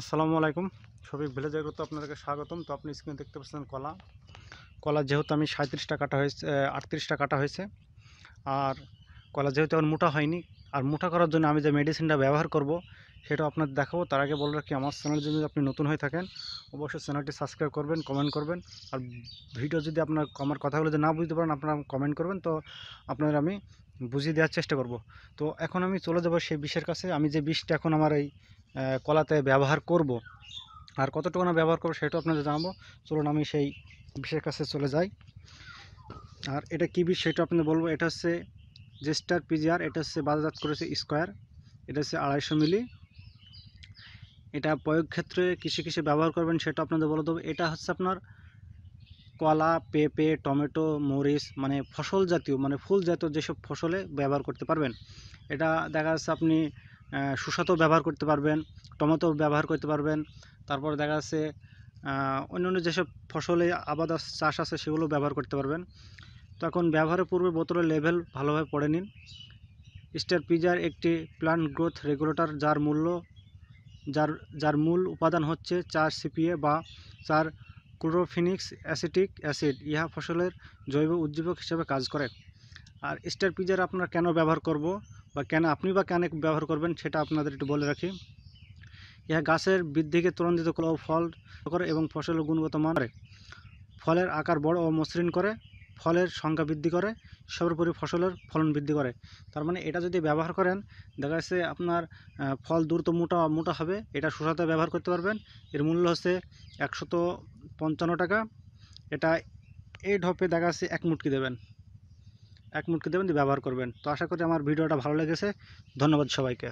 আসসালামু আলাইকুম। শফিক ভিলেজ এগ্রোতে আপনাদেরকে স্বাগতম। তো আপনি স্ক্রিনে দেখতে পাচ্ছেন কলা। কলা যেহেতু আমি সাঁত্রিশটা কাটা হয়েছে আটত্রিশটা কাটা হয়েছে। আর কলা যেহেতু এখন মোটা হয়নি, আর মোটা করার জন্য আমি যে মেডিসিনটা ব্যবহার করব, সেটা আপনাদের দেখাবো। তার আগে বলে রাখি, আমার চ্যানেল যদি আপনি নতুন হয়ে থাকেন, অবশ্যই চ্যানেলটি সাবস্ক্রাইব করবেন কমেন্ট করবেন। আর ভিডিও যদি আপনার আমার কথাগুলো যদি না বুঝতে পারেন, আপনারা কমেন্ট করবেন। তো আপনাদের আমি বুঝিয়ে দেওয়ার চেষ্টা করব। তো এখন আমি চলে যাব সেই বিষের কাছে। আমি যে বিষটা এখন আমার এই কলাতে ব্যবহার করব। আর কতটুকু না ব্যবহার করব সেটাও আপনাদের জানাব। চলুন আমি সেই বিষের কাছে চলে যাই। আর এটা কী বিষ সেটা আপনাদের বলব। এটা হচ্ছে জেস্টার পিজিআর, এটা হচ্ছে বাজারজাত করেছে স্কোয়ার। এটা হচ্ছে আড়াইশো মিলি। এটা প্রয়োগ ক্ষেত্রে কিসে কিসে ব্যবহার করবেন সেটা আপনাদের বলে দেবো। এটা হচ্ছে আপনার কলা, পেঁপে, টমেটো, মরিচ মানে ফসল জাতীয় মানে ফুল জাতীয় যেসব ফসলে ব্যবহার করতে পারবেন। এটা দেখা যাচ্ছে আপনি শসাতেও ব্যবহার করতে পারবেন, টমেটো ব্যবহার করতে পারবেন। তারপর দেখা যাচ্ছে অন্যান্য যেসব ফসলে আবাদ চাষ আছে সেগুলো ব্যবহার করতে পারবেন। তো এখন ব্যবহারের পূর্বে বোতলের লেভেল ভালোভাবে পড়ে নিন। স্টার পিজার একটি প্লান্ট গ্রোথ রেগুলেটর, যার মূল্য, যার যার মূল উপাদান হচ্ছে চার সিপিএ বা চার ক্লোরোফিনিক্স অ্যাসিটিক অ্যাসিড। ইহা ফসলের জৈব উদ্দীপক হিসেবে কাজ করে। আর স্টার পিজার আপনার কেন ব্যবহার করব? বা কেন আপনি বা কেন ব্যবহার করবেন সেটা আপনাদের একটু বলে রাখি। ইহা গাছের বৃদ্ধিকে ত্বরান্বিত ও ফল করে এবং ফসলের গুণগত মান করে ফলের আকার বড় ও মসৃণ করে, ফলের সংখ্যা বৃদ্ধি করে, সর্বোপরি ফসলের ফলন বৃদ্ধি করে। তার মানে এটা যদি ব্যবহার করেন, দেখা যাচ্ছে আপনার ফল দ্রুত মোটা মোটা হবে, এটা শসাতে ব্যবহার করতে পারবেন। এর মূল্য হচ্ছে একশত পঞ্চান্ন টাকা। এটা এই ঢপে দেখা যাচ্ছে এক মুটকি দেবেন। এক মুটকি দেবেন ব্যবহার করবেন। তো আশা করি আমার ভিডিওটা ভালো লেগেছে। ধন্যবাদ সবাইকে।